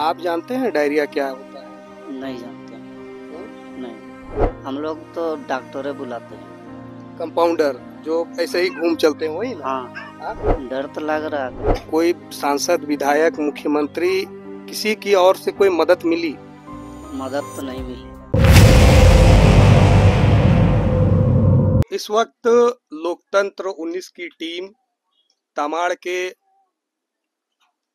आप जानते हैं डायरिया क्या होता है? नहीं जानते नहीं। हम लोग तो डॉक्टरे बुलाते हैं। कंपाउंडर जो ऐसे ही घूम चलते हैं वही ना? हाँ। डर तो लग रहा है। कोई सांसद विधायक मुख्यमंत्री किसी की ओर से कोई मदद मिली? मदद तो नहीं मिली। इस वक्त लोकतंत्र 19 की टीम तमाड़ के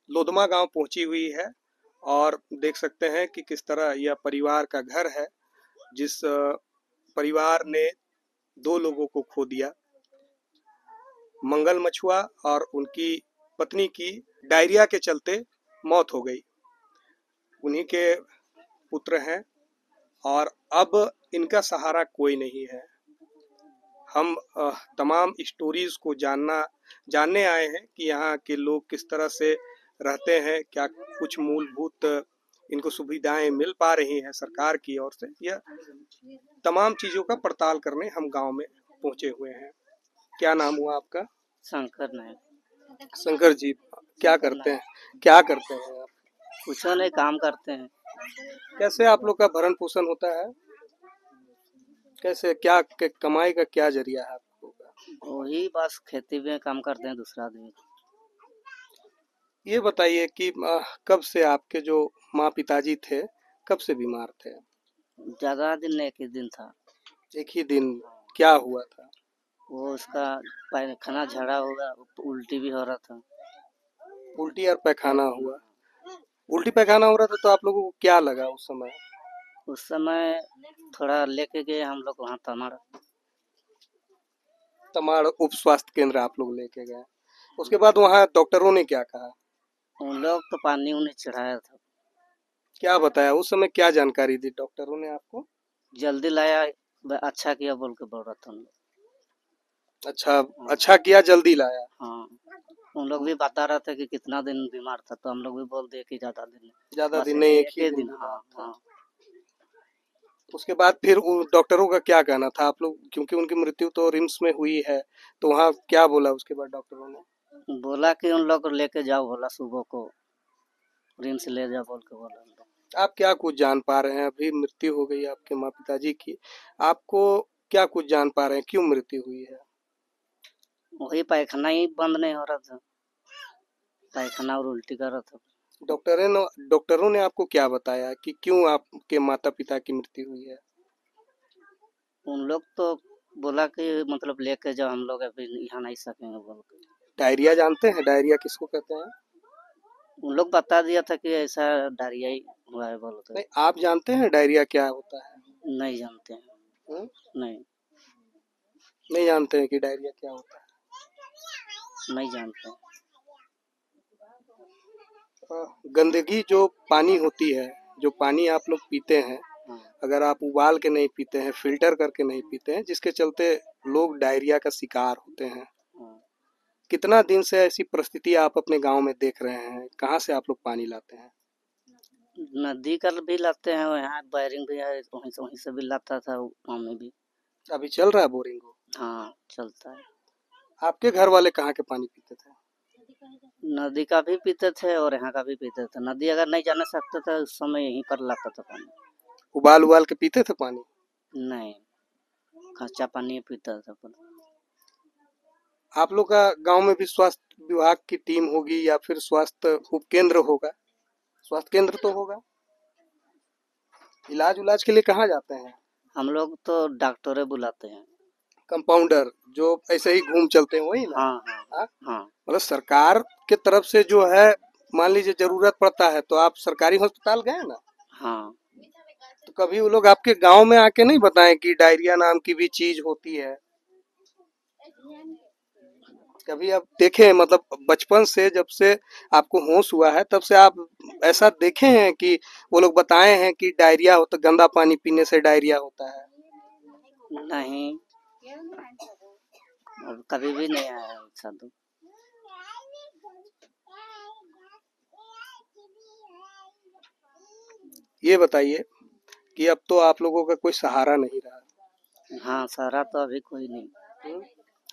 लोदमा गाँव पहुँची हुई है। और देख सकते हैं कि किस तरह यह परिवार का घर है, जिस परिवार ने दो लोगों को खो दिया। मंगल मछुआ और उनकी पत्नी की डायरिया के चलते मौत हो गई। उन्हीं के पुत्र हैं और अब इनका सहारा कोई नहीं है। हम तमाम स्टोरीज को जानना, जानने आए हैं कि यहाँ के लोग किस तरह से रहते हैं क्या कुछ मूलभूत इनको सुविधाएँ मिल पा रही हैं सरकार की ओर से? यह तमाम चीज़ों का पड़ताल करने हम गाँव में पहुँचे हुए हैं। क्या नाम हुआ आपका? शंकर नायक। शंकर जी क्या करते हैं? क्या करते हैं आप? कुछ नहीं काम करते हैं। कैसे आप लोग का भरण पोषण होता है? कैसे क्या कमाई का क्या ज़रिया है आप लोग का वही बस खेती में काम करते हैं दूसरा आदमी। ये बताइए कि कब से आपके जो माँ पिताजी थे कब से बीमार थे? ज़्यादा दिन नहीं एक ही दिन था। एक ही दिन क्या हुआ था? वो उसका पैखाना झड़ा होगा उल्टी भी हो रहा था। उल्टी और पैखाना हुआ? उल्टी पैखाना हो रहा था तो आप लोगों को क्या लगा उस समय? उस समय थोड़ा लेके गए हम लोग वहाँ तमड़। तमाड़ उप स्वास्थ्य केंद्र आप लोग लेके गए। उसके बाद वहाँ डॉक्टरों ने क्या कहा? उन लोग तो पानी उन्हें चढ़ाया था। क्या बताया? उस समय क्या जानकारी दी डॉक्टरों ने आपको? जल्दी लाया अच्छा किया बोल के बोल रहा था अच्छा अच्छा किया जल्दी लाया। हाँ। उन लोग भी बता रहा था कि कितना दिन बीमार था तो हम लोग भी बोल दिए कि ज़्यादा दिन। ज़्यादा दिन नहीं एक ही ही दिन दिन हाँ हाँ। उसके बाद फिर डॉक्टरों का क्या कहना था? आप लोग क्योंकि उनकी मृत्यु तो रिम्स में हुई है तो वहाँ क्या बोला उसके बाद डॉक्टरों ने? बोला कि उन लोग को लेके जाओ बोला सुबह को। रिम्स ले जाओ बोल के बोला आप क्या कुछ जान पा रहे हैं? अभी मृत्यु हो गई आपके माँ पिताजी की। आपको क्या कुछ जान पा रहे हैं? क्यों मृत्यु हुई है? वही पैखाना ही बंद नहीं हो रहा था। पैखाना और उल्टी कर रहा था। डॉक्टरों ने डॉक्टरों ने आपको क्या बताया कि क्यों आपके माता पिता की मृत्यु हुई है? उन लोग तो बोला कि मतलब लेके जाओ हम लोग अभी यहाँ नहीं सकेंगे बोल के। डायरिया जानते हैं? डायरिया किसको कहते हैं? उन लोग बता दिया था कि ऐसा डायरिया ही हुआ है बोल नहीं आप जानते हैं डायरिया क्या होता है? नहीं जानते हैं। हम्म? नहीं। नहीं जानते हैं कि डायरिया क्या होता है? नहीं जानते हैं। गंदगी जो पानी होती है जो पानी आप लोग पीते हैं हाँ। अगर आप उबाल के नहीं पीते हैं फ़िल्टर करके नहीं पीते हैं जिसके चलते लोग डायरिया का शिकार होते हैं हाँ। कितना दिन से ऐसी परिस्थिति आप अपने गाँव में देख रहे हैं? कहाँ से आप लोग पानी लाते हैं? नदी का भी लाते हैं और यहाँ बैरिंग भी है वहीं से वहीं से भी लाता था वहाँ में भी। अभी चल रहा है बोरिंग को हाँ चलता है। आपके घर वाले कहाँ के पानी पीते थे? नदी का भी पीते थे और यहाँ का भी पीते थे। नदी अगर नहीं जाना सकते थे उस समय यहीं पर लाता था पानी। उबाल उबाल के पीते थे पानी? नहीं कच्चा पानी पीता था पर। आप लोग का गाँव में भी स्वास्थ्य विभाग की टीम होगी या फिर स्वास्थ्य उपकेंद्र होगा? स्वास्थ्य केंद्र तो होगा। इलाज उलाज के लिए कहाँ जाते हैं? हम लोग तो डॉक्टरे बुलाते हैं। कंपाउंडर जो ऐसे ही घूम चलते हैं वही ना? हाँ हाँ हाँ? हाँ। मतलब सरकार के तरफ़ से जो है मान लीजिए ज़रूरत पड़ता है तो आप सरकारी अस्पताल गए ना? हाँ। तो कभी वो लोग आपके गाँव में आके नहीं बताएँ कि डायरिया नाम की भी चीज़ होती है? कभी आप देखे मतलब बचपन से जब से आपको होश हुआ है तब से आप ऐसा देखे हैं कि वो लोग बताए हैं कि डायरिया होता गंदा पानी पीने से डायरिया होता है। नहीं। कभी भी नहीं आया ऐसा तो। ये बताइए कि अब तो आप लोगों का कोई सहारा नहीं रहा। हाँ सहारा तो अभी कोई नहीं। हम्म?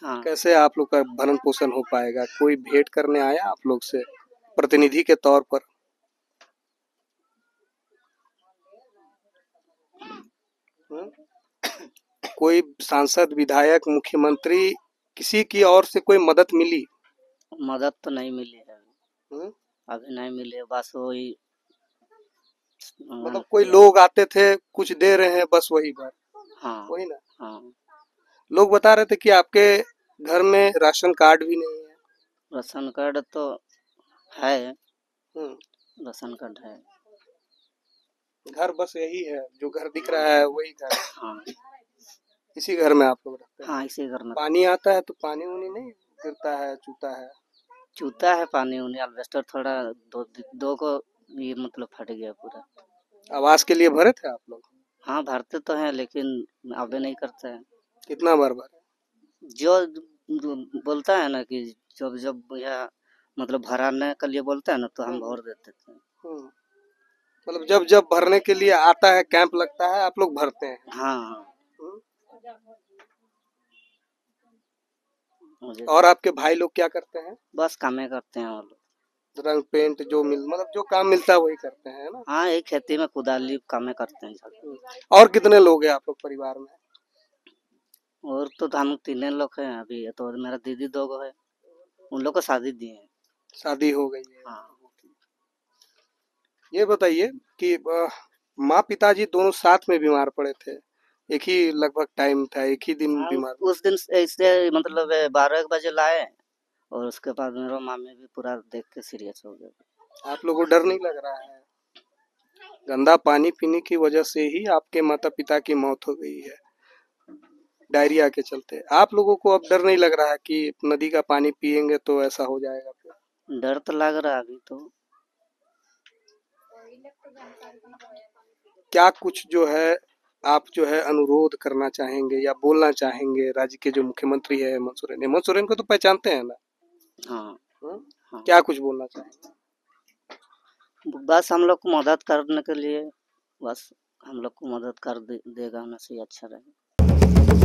हाँ। कैसे आप लोग का भरण पोषण हो पाएगा? कोई भेंट करने आया आप लोग से? प्रतिनिधि के तौर पर। कोई सांसद विधायक मुख्यमंत्री किसी की ओर से कोई मदद मिली? मदद तो नहीं मिली है। अभी नहीं मिले बस वही मतलब कोई लोग आते थे कुछ दे रहे हैं बस वही बात। हाँ वही ना? हाँ। लोग बता रहे थे कि आपके घर में राशन कार्ड भी नहीं है। राशन कार्ड तो है। हम्म। राशन कार्ड है। घर बस यही है जो घर दिख रहा है वही घर। हाँ। इसी घर में आप लोग रहते हैं। हाँ इसी घर में। पानी आता है तो पानी उनी नहीं गिरता है चूता है। चूता है पानी उन्हें अल्वेस्टर थोड़ा दो दो को ये मतलब फट गया पूरा। आवास के लिए भरे थे आप लोग? हाँ भरते तो हैं लेकिन अबे नहीं करते हैं। कितना बार भरे? जो बोलता है ना कि जब जब यह मतलब भराने के लिए बोलता है ना तो हम भर देते थे। हम्म। मतलब जब जब भरने के लिए आता है कैंप लगता है आप लोग भरते हैं। हाँ। हम्म। और आपके भाई लोग क्या करते हैं? बस कामें करते हैं वो लोग रंग पेंट जो मिल मतलब जो काम मिलता है वही करते हैं ना? हाँ एक खेती में कुदाली कामें करते हैं। और कितने लोग हैं आप लोग परिवार में? और तो हम तीन लोग हैं अभी तो मेरा दीदी दो गो है। उन लोग को शादी दिए हैं। शादी हो गई है। हाँ। ये बताइए कि माँ पिताजी दोनों साथ में बीमार पड़े थे। एक ही लगभग टाइम था एक ही दिन हाँ, बीमार उस दिन ऐसे मतलब बारह एक बजे लाए और उसके बाद मेरा मामी भी पूरा देख के सीरियस हो गए। आप लोगों को डर नहीं लग रहा है? गंदा पानी पीने की वजह से ही आपके माता पिता की मौत हो गई है। डायरिया के चलते। आप लोगों को अब डर नहीं लग रहा है कि नदी का पानी पिएँगे तो ऐसा हो जाएगा डर तो लग रहा है अभी तो। क्या कुछ जो है आप जो है अनुरोध करना चाहेंगे या बोलना चाहेंगे राज्य के जो मुख्यमंत्री है हेमंत सोरेन? हेमंत सोरेन को तो पहचानते हैं ना? हाँ? हाँ। क्या कुछ बोलना चाहेंगे? बस हम लोग को मदद करने के लिए बस हम लोग को मदद कर दे, देगा ना से अच्छा रहेगा